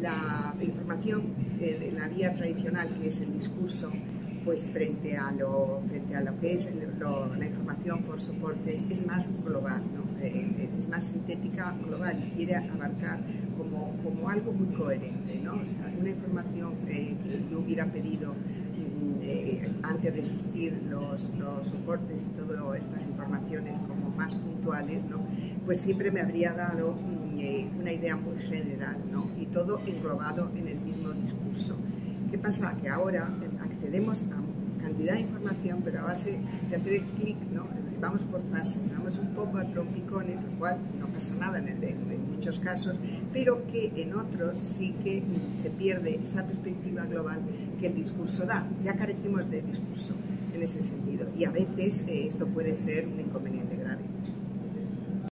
la información eh, de la vía tradicional, que es el discurso, pues frente a lo, frente a lo que es la información por soportes, es más global, ¿no? Eh, eh, es más sintética global y quiere abarcar como, como algo muy coherente. ¿no? O sea, una información que yo hubiera pedido mm, antes de existir los, los, soportes y todas estas informaciones como más puntuales, ¿no? pues siempre me habría dado mm, una idea muy general ¿no? Todo englobado en el mismo discurso. ¿Qué pasa? Que ahora accedemos a cantidad de información, pero a base de hacer clic, ¿no? vamos por fases, vamos un poco a trompicones, lo cual no pasa nada en, en, muchos casos, pero que en otros sí que se pierde esa perspectiva global que el discurso da. Ya carecemos de discurso en ese sentido y a veces eh, esto puede ser un inconveniente.